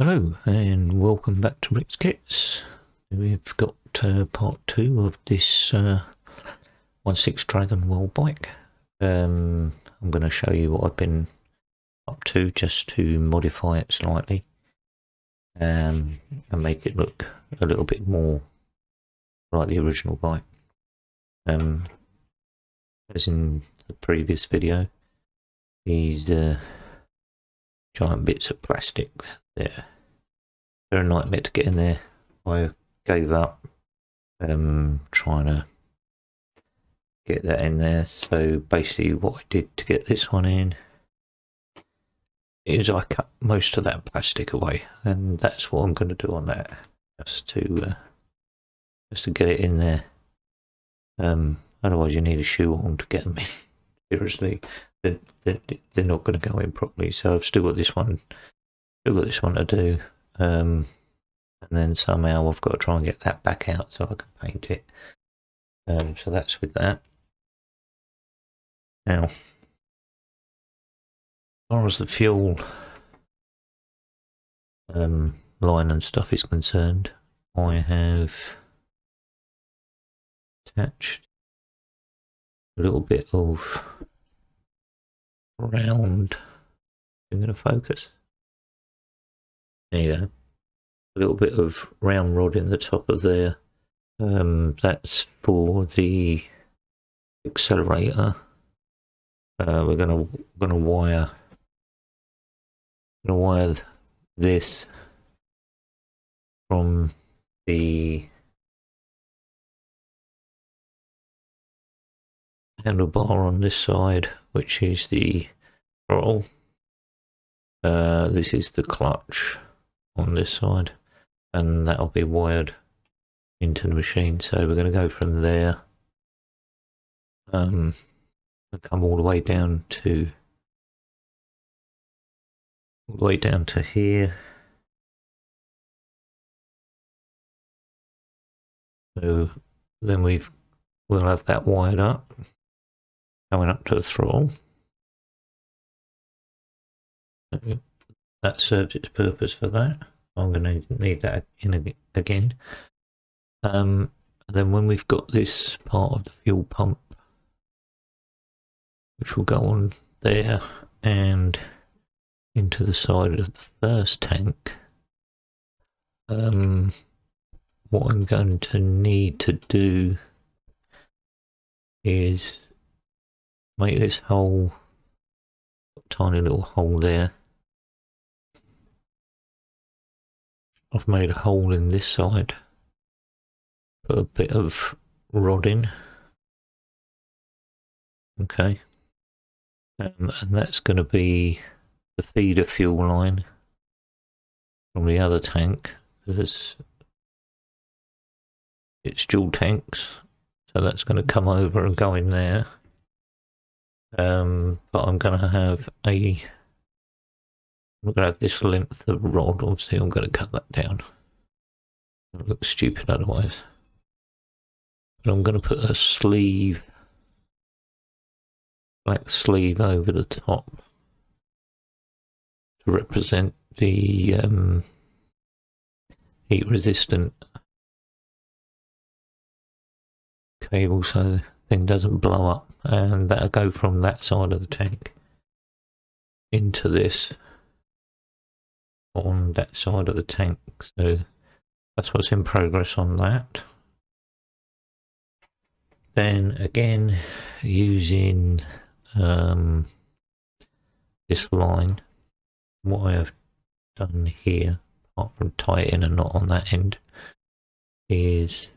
Hello and welcome back to Rick's Kits. We've got uh, part two of this uh, 1.6 Dragon Welbike. Um, I'm going to show you what I've been up to just to modify it slightly um, and make it look a little bit more like the original bike. Um, as in the previous video, these uh, giant bits of plastic there. They're a nightmare to get in there. I gave up um, trying to get that in there. So basically what I did to get this one in is I cut most of that plastic away and that's what I'm going to do on that just to uh, just to get it in there. Um, otherwise you need a shoe on to get them in. Seriously, they're, they're, they're not going to go in properly. So I've still got this one got this one to do. Um, and then somehow I've got to try and get that back out so I can paint it. Um, so that's with that. Now, as far as the fuel um, line and stuff is concerned, I have attached a little bit of round. I'm going to focus. There you go. A little bit of round rod in the top of there. Um, that's for the accelerator. Uh, we're gonna gonna wire gonna wire this from the handlebar on this side, which is the throttle. Uh, this is the clutch on this side and that'll be wired into the machine. So we're going to go from there um and come all the way down to all the way down to here. So then we've we'll have that wired up coming up to the throttle that serves its purpose for that. I'm going to need that in again. Um, then when we've got this part of the fuel pump, which will go on there and into the side of the first tank, um, what I'm going to need to do is make this hole, tiny little hole there, I've made a hole in this side. Put a bit of rod in. Okay. Um, and that's going to be the feeder fuel line from the other tank because it's dual tanks so that's going to come over and go in there um, but I'm going to have a I'm to have this length of rod, obviously I'm going to cut that down. It'll look stupid otherwise. But I'm going to put a sleeve, black sleeve over the top to represent the um, heat resistant cable so the thing doesn't blow up and that'll go from that side of the tank into this on that side of the tank. So that's what's in progress on that. Then again, using um, this line, what I have done here, apart from tie it in a knot on that end, is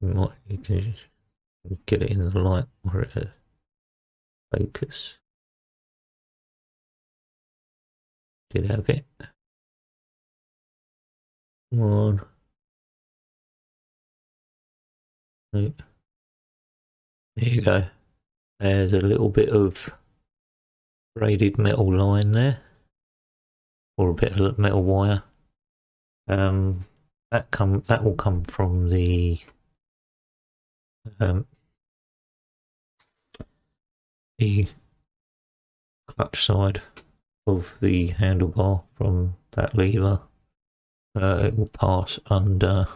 what you can get it in the light where it focus. Did have it. One. There you go. There's a little bit of braided metal line there. Or a bit of metal wire. Um, that come that will come from the um, the clutch side of the handlebar from that lever, uh, it will pass under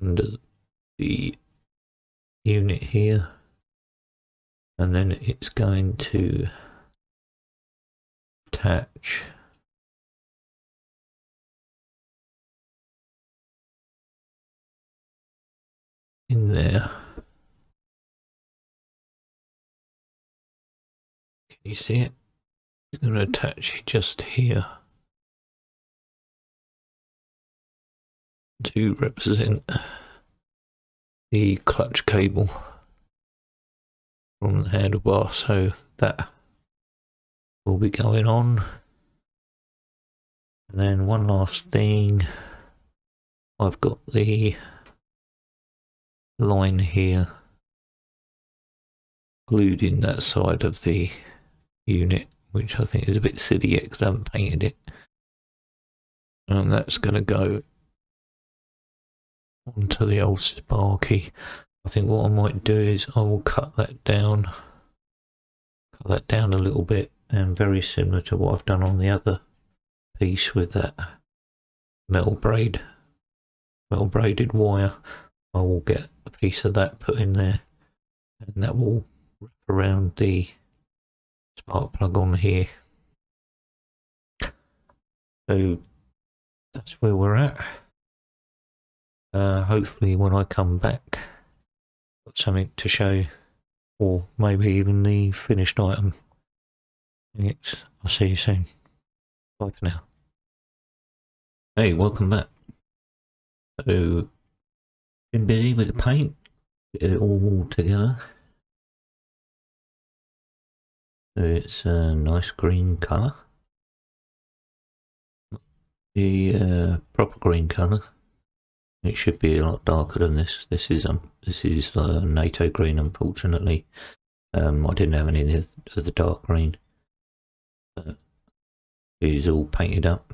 under the unit here and then it's going to attach in there. You see it? It's going to attach just here to represent the clutch cable from the handlebar so that will be going on and then one last thing I've got the line here glued in that side of the unit which I think is a bit silly yet because I haven't painted it and that's going to go onto the old Sparky I think what I might do is I will cut that down, cut that down a little bit, and very similar to what I've done on the other piece with that metal braid, metal braided wire. I will get a piece of that put in there, and that will wrap around the spark plug on here. So that's where we're at. Uh, hopefully when I come back got something to show, you or maybe even the finished item. It's, I'll see you soon. Bye for now. Hey, welcome back. So, been busy with the paint, get it all together. So it's a nice green colour. The uh, proper green colour it should be a lot darker than this. This is um, this is uh, NATO green. Unfortunately, um, I didn't have any of the, dark green. But it's all painted up.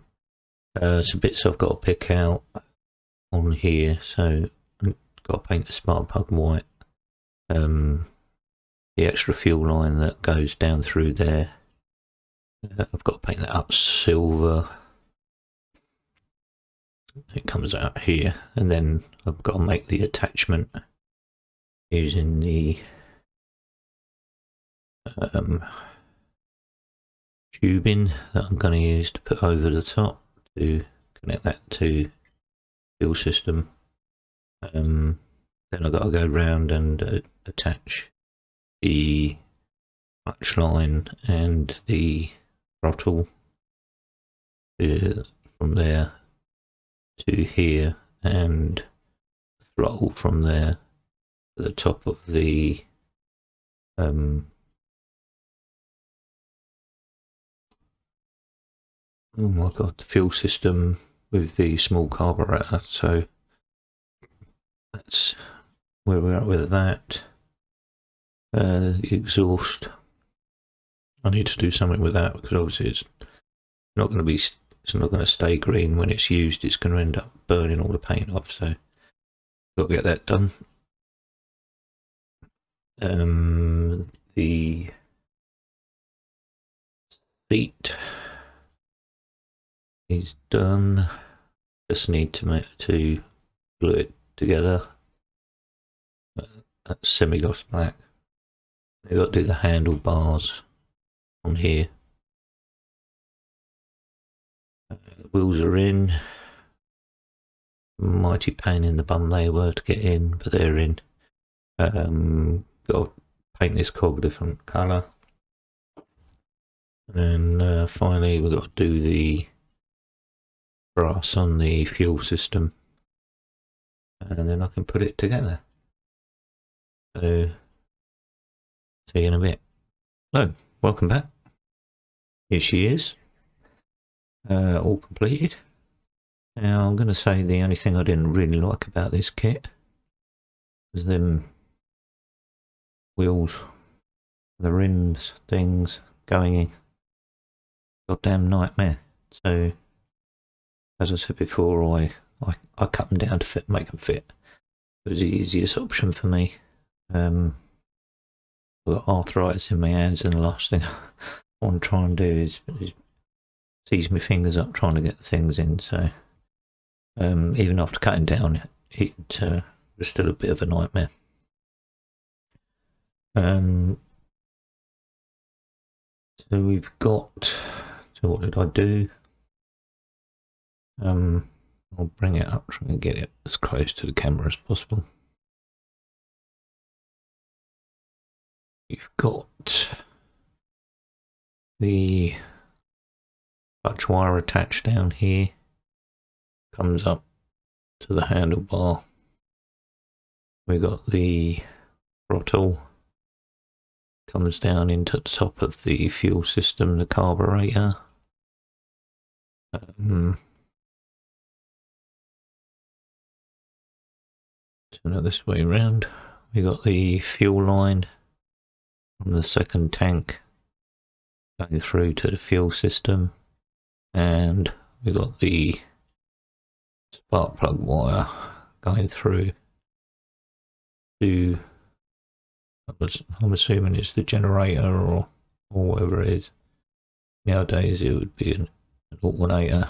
Uh, some bits I've got to pick out on here. So I've got to paint the spark plug white. Um, the extra fuel line that goes down through there. Uh, I've got to paint that up silver. It comes out here. And then I've got to make the attachment using the um, tubing that I'm going to use to put over the top to connect that to fuel system. Um, then I've got to go around and uh, attach the clutch line and the throttle uh, from there to here and throttle from there to the top of the um, oh my god the fuel system with the small carburetor. So that's where we're at with that uh, the exhaust I need to do something with that because obviously it's not going to be it's not going to stay green when it's used. It's going to end up burning all the paint off. So got to get that done. Um, the seat is done. Just need to make to glue it together. That's semi-gloss black. You've got to do the handlebars on here. Uh, wheels are in. Mighty pain in the bum they were to get in, but they're in. Um, got to paint this cog a different colour. And uh, finally we've got to do the brass on the fuel system. And then I can put it together. So, see you in a bit. Hello, welcome back. Here she is uh, all completed. Now I'm going to say the only thing I didn't really like about this kit was them wheels, the rims, things going in. Goddamn nightmare. So, as I said before, I, I, I cut them down to fit, make them fit. It was the easiest option for me. Um, got arthritis in my hands and the last thing I'm trying to do is, is seize my fingers up trying to get things in. So um, even after cutting down, it uh, was still a bit of a nightmare. Um, so we've got. So what did I do? Um, I'll bring it up, try and get it as close to the camera as possible. You've got the clutch wire attached down here, comes up to the handlebar. We've got the throttle, comes down into the top of the fuel system, the carburetor. Um, turn it this way around. We've got the fuel line from the second tank going through to the fuel system. And we got the spark plug wire going through to I'm assuming it's the generator or or whatever it is. Nowadays it would be an, an alternator.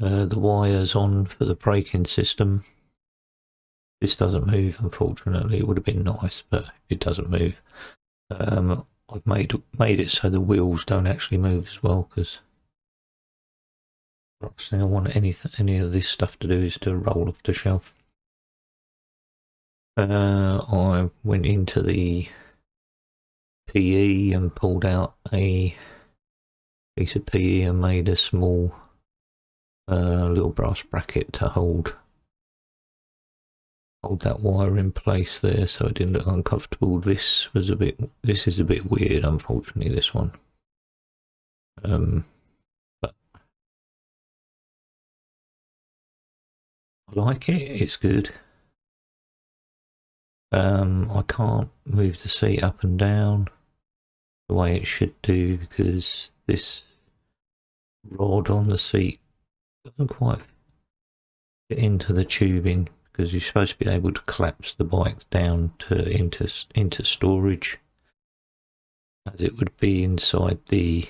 Uh, the wires on for the braking system. This doesn't move unfortunately. It would have been nice but it doesn't move um, I've made made it so the wheels don't actually move as well because last thing I want any any of this stuff to do is to roll off the shelf. Uh, I went into the PE and pulled out a piece of PE and made a small uh, little brass bracket to hold hold that wire in place there so it didn't look uncomfortable. This was a bit, this is a bit weird, unfortunately, this one. Um, but I like it, it's good. Um, I can't move the seat up and down the way it should do because this rod on the seat doesn't quite fit into the tubing because you're supposed to be able to collapse the bikes down to into into storage as it would be inside the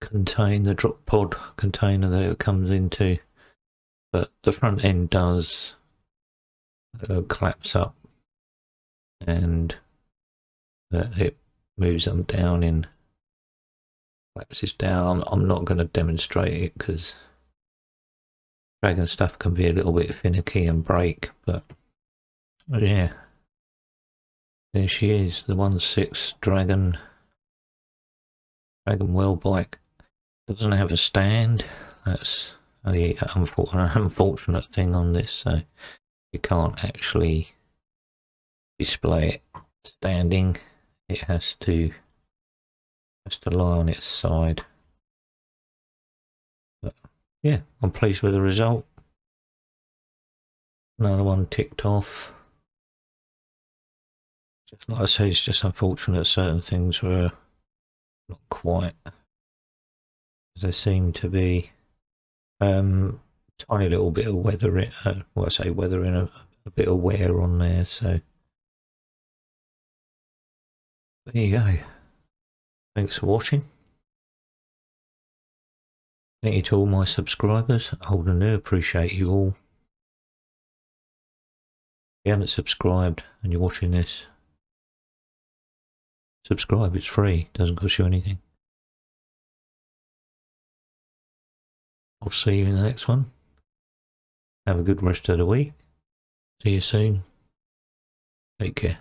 contain the drop pod container that it comes into. But the front end does uh, collapse up and uh, it moves them down in collapses down. I'm not going to demonstrate it because Dragon stuff can be a little bit finicky and break, but yeah. There she is, the 1.6 Dragon Dragon Welbike. Doesn't have a stand. That's the unfortunate, unfortunate thing on this, so you can't actually display it standing. It has to has to lie on its side yeah, I'm pleased with the result. Another one ticked off. Just like I say, it's just unfortunate certain things were not quite as they seem to be. Um, tiny little bit of weather, in, uh, well, I say weather in a, a bit of wear on there, so there you go. Thanks for watching. Thank you to all my subscribers, I old and new, appreciate you all. If you haven't subscribed and you're watching this, subscribe, it's free, doesn't cost you anything. I'll see you in the next one. Have a good rest of the week. See you soon. Take care.